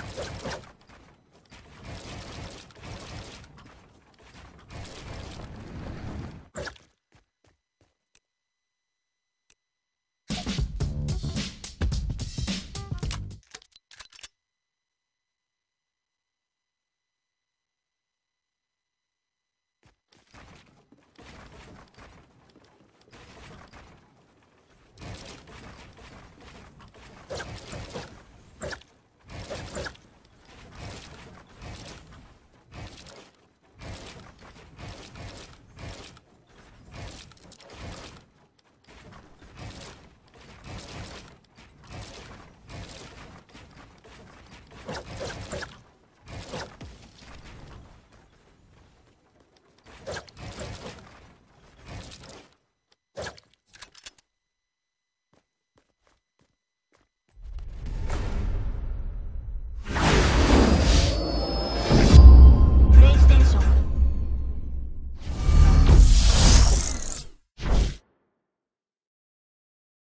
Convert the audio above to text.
Yeah.